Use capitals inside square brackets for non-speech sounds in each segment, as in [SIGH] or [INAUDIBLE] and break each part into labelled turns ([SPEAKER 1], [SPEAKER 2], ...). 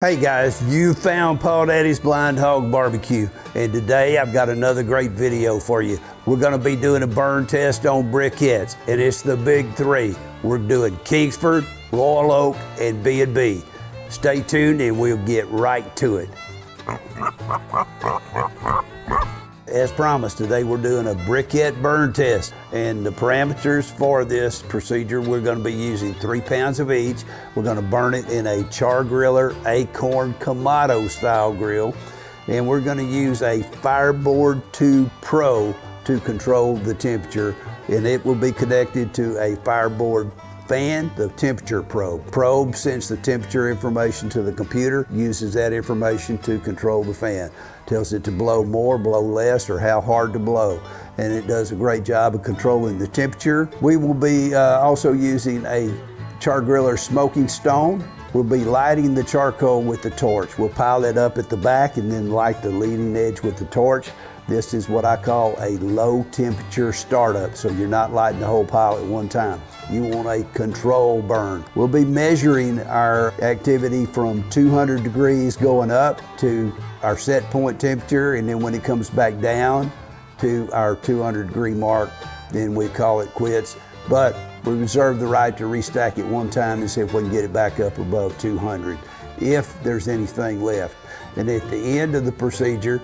[SPEAKER 1] Hey guys, you found Paw Daddy's BlindHawg Barbecue, and today I've got another great video for you. We're gonna be doing a burn test on briquettes, and it's the big three. We're doing Kingsford, Royal Oak, and B&B. Stay tuned and we'll get right to it. [LAUGHS] As promised, today we're doing a briquette burn test. And the parameters for this procedure, we're gonna be using three pounds of each. We're gonna burn it in a Char-Griller Akorn Kamado style grill. And we're gonna use a Fireboard 2 Pro to control the temperature. And it will be connected to a Fireboard fan, the temperature probe. Probe sends the temperature information to the computer, uses that information to control the fan. Tells it to blow more, blow less, or how hard to blow. And it does a great job of controlling the temperature. We will be uh, also using a Char-Griller smoking stone. We'll be lighting the charcoal with the torch. We'll pile it up at the back and then light the leading edge with the torch. This is what I call a low temperature startup, so you're not lighting the whole pile at one time. You want a control burn. We'll be measuring our activity from 200 degrees going up to our set point temperature, and then when it comes back down to our 200 degree mark, then we call it quits. But we reserve the right to restack it one time and see if we can get it back up above 200, if there's anything left. And at the end of the procedure,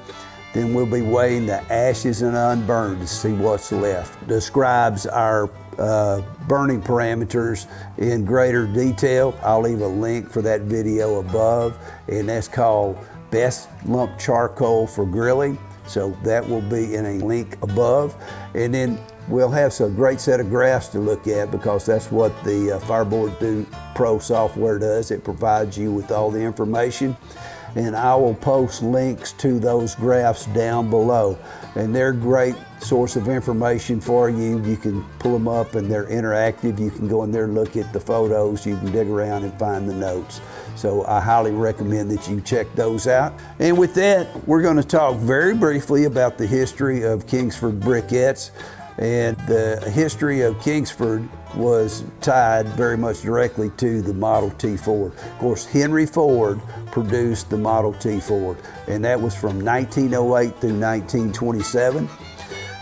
[SPEAKER 1] then we'll be weighing the ashes and unburned to see what's left. Describes our uh, burning parameters in greater detail. I'll leave a link for that video above, and that's called Best Lump Charcoal for Grilling. So that will be in a link above. And then we'll have some great set of graphs to look at because that's what the uh, Fireboard 2 Pro software does. It provides you with all the information and I will post links to those graphs down below. And they're great source of information for you. You can pull them up and they're interactive. You can go in there and look at the photos. You can dig around and find the notes. So I highly recommend that you check those out. And with that, we're going to talk very briefly about the history of Kingsford briquettes. And the history of Kingsford was tied very much directly to the Model T Ford. Of course, Henry Ford produced the Model T Ford, and that was from 1908 through 1927.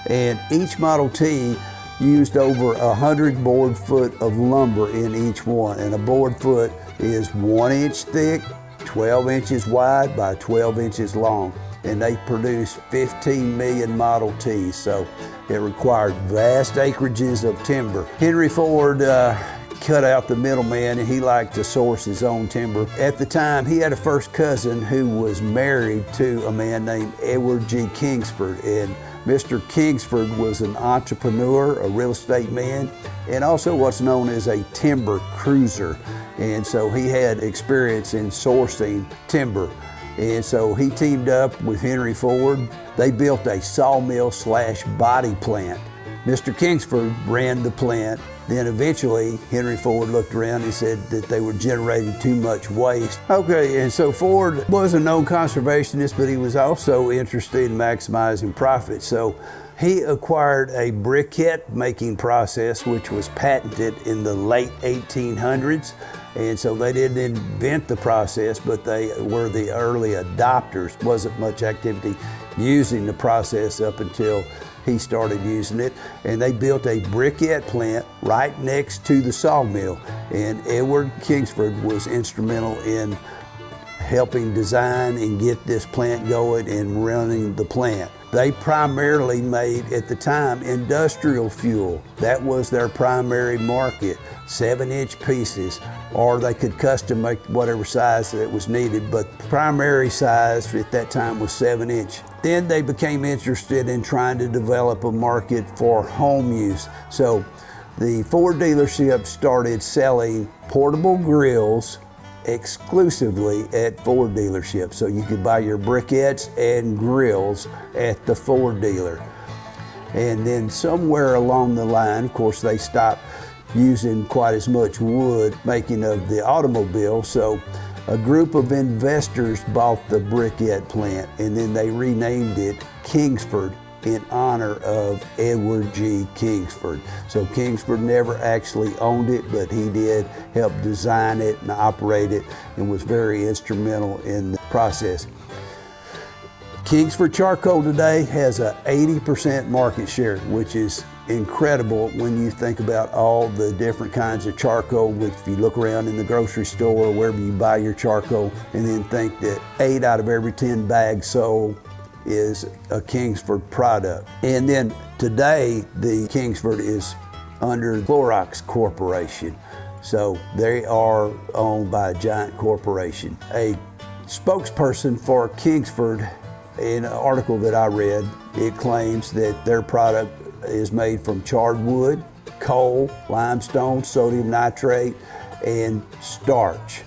[SPEAKER 1] And each Model T used over 100 board foot of lumber in each one, and a board foot is one inch thick, 12 inches wide by 12 inches long and they produced 15 million Model Ts. So it required vast acreages of timber. Henry Ford uh, cut out the middleman and he liked to source his own timber. At the time, he had a first cousin who was married to a man named Edward G. Kingsford. And Mr. Kingsford was an entrepreneur, a real estate man, and also what's known as a timber cruiser. And so he had experience in sourcing timber. And so he teamed up with Henry Ford. They built a sawmill slash body plant. Mr. Kingsford ran the plant. Then eventually Henry Ford looked around and said that they were generating too much waste. Okay, and so Ford was a known conservationist, but he was also interested in maximizing profit. So he acquired a briquette making process, which was patented in the late 1800s. And so they didn't invent the process, but they were the early adopters. Wasn't much activity using the process up until he started using it. And they built a briquette plant right next to the sawmill. And Edward Kingsford was instrumental in helping design and get this plant going and running the plant. They primarily made, at the time, industrial fuel. That was their primary market, seven inch pieces, or they could custom make whatever size that was needed, but primary size at that time was seven inch. Then they became interested in trying to develop a market for home use. So the Ford dealership started selling portable grills exclusively at Ford dealerships. So you could buy your briquettes and grills at the Ford dealer. And then somewhere along the line, of course, they stopped using quite as much wood making of the automobile. So a group of investors bought the briquette plant and then they renamed it Kingsford in honor of Edward G. Kingsford. So Kingsford never actually owned it, but he did help design it and operate it and was very instrumental in the process. Kingsford Charcoal today has a 80% market share, which is incredible when you think about all the different kinds of charcoal. If you look around in the grocery store or wherever you buy your charcoal, and then think that eight out of every 10 bags sold is a Kingsford product. And then today, the Kingsford is under Clorox Corporation. So they are owned by a giant corporation. A spokesperson for Kingsford, in an article that I read, it claims that their product is made from charred wood, coal, limestone, sodium nitrate, and starch.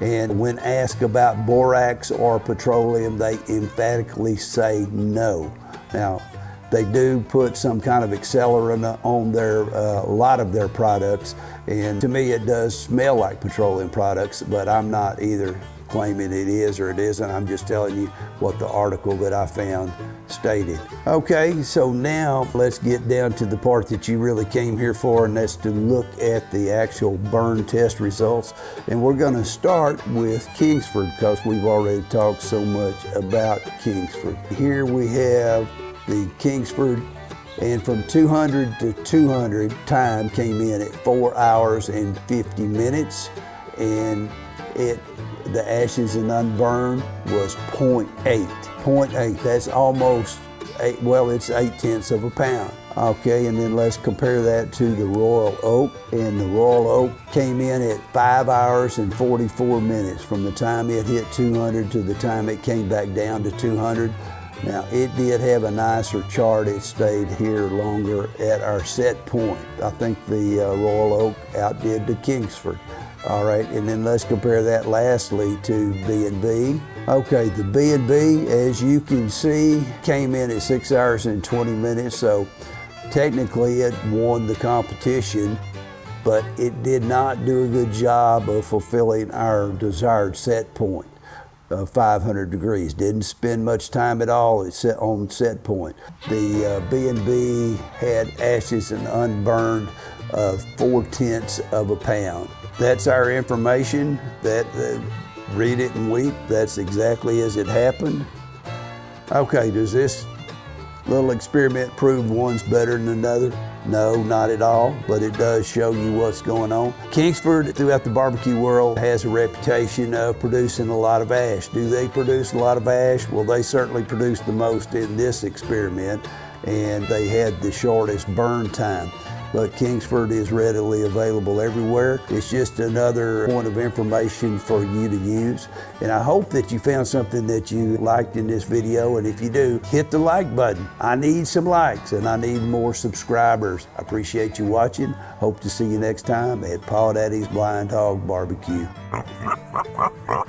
[SPEAKER 1] And when asked about borax or petroleum, they emphatically say no. Now, they do put some kind of accelerant on their uh, a lot of their products, and to me, it does smell like petroleum products. But I'm not either claiming it is or it isn't. I'm just telling you what the article that I found stated. Okay, so now let's get down to the part that you really came here for, and that's to look at the actual burn test results. And we're going to start with Kingsford because we've already talked so much about Kingsford. Here we have the Kingsford and from 200 to 200 time came in at 4 hours and 50 minutes and it the ashes and unburned was 0.8. 0.8, that's almost eight, well, it's eight tenths of a pound. Okay, and then let's compare that to the Royal Oak. And the Royal Oak came in at five hours and 44 minutes from the time it hit 200 to the time it came back down to 200. Now, it did have a nicer chart. It stayed here longer at our set point. I think the uh, Royal Oak outdid the Kingsford. All right, and then let's compare that lastly to B&B. Okay, the B&B, as you can see, came in at six hours and 20 minutes, so technically it won the competition, but it did not do a good job of fulfilling our desired set point of 500 degrees. Didn't spend much time at all set on set point. The uh, B&B had ashes and unburned of four tenths of a pound. That's our information. That uh, read it and weep. That's exactly as it happened. Okay, does this little experiment prove one's better than another? No, not at all, but it does show you what's going on. Kingsford, throughout the barbecue world, has a reputation of producing a lot of ash. Do they produce a lot of ash? Well, they certainly produced the most in this experiment, and they had the shortest burn time but Kingsford is readily available everywhere. It's just another point of information for you to use. And I hope that you found something that you liked in this video. And if you do, hit the like button. I need some likes and I need more subscribers. I appreciate you watching. Hope to see you next time at Paw Daddy's BlindHawg Barbecue. [LAUGHS]